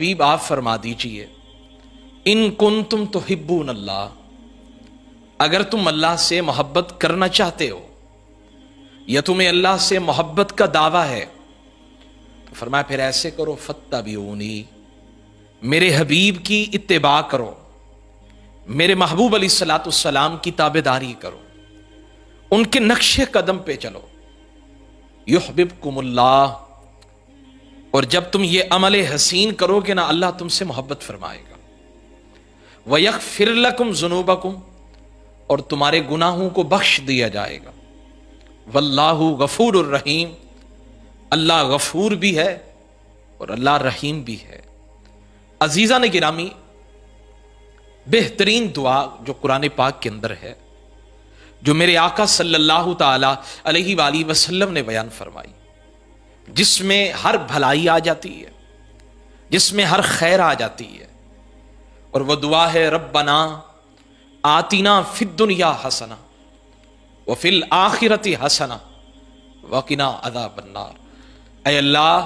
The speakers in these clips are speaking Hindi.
हबीब, आप फरमा दीजिए, इन कुन तुम तो हिब्बून अल्लाह, अगर तुम अल्लाह से मोहब्बत करना चाहते हो, या तुम्हें अल्लाह से मोहब्बत का दावा है तो फरमाया, फिर ऐसे करो फत्ता भी ऊनी मेरे हबीब की इत्तेबा करो, मेरे महबूब अली सलाम की ताबेदारी करो, उनके नक्शे कदम पे चलो। युहबिब कुमुल्लाह और जब तुम ये अमल हसीन करोगे ना, अल्लाह तुमसे मोहब्बत फरमाएगा। वयक फिर लकुम जुनूबकुम, और तुम्हारे गुनाहों को बख्श दिया जाएगा। वल्लाहु गफूर रहीम, अल्लाह गफूर भी है और अल्लाह रहीम भी है। अजीज़ा ने गिरामी, बेहतरीन दुआ जो कुरान पाक के अंदर है, जो मेरे आका सल्लल्लाहु अलैहि वसल्लम ने बयान फरमाई। जिसमें हर भलाई आ जाती है, जिसमें हर खैर आ जाती है। और वह दुआ है, रब्बना आतिना फिद दुनिया हसना व फिल आखिरती हसना वकीना अदा बन्नार अल्लाह,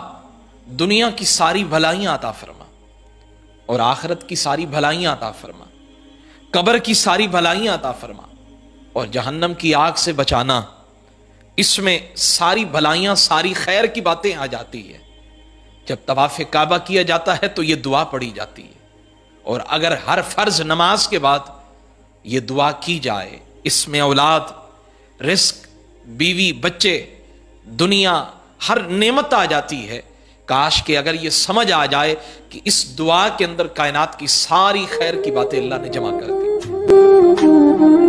दुनिया की सारी भलाइयाँ आता फरमा और आखिरत की सारी भलाइयाँ आता फरमा, कब्र की सारी भलाइयाँ आता फरमा और जहन्नम की आग से बचाना इसमें सारी भलाइयाँ, सारी खैर की बातें आ जाती है। जब तवाफ़ काबा किया जाता है तो यह दुआ पढ़ी जाती है। और अगर हर फ़र्ज़ नमाज़ के बाद यह दुआ की जाए, इसमें औलाद, रिस्क, बीवी, बच्चे, दुनिया, हर नेमत आ जाती है। काश के अगर यह समझ आ जाए कि इस दुआ के अंदर कायनात की सारी खैर की बातें अल्लाह ने जमा कर दी।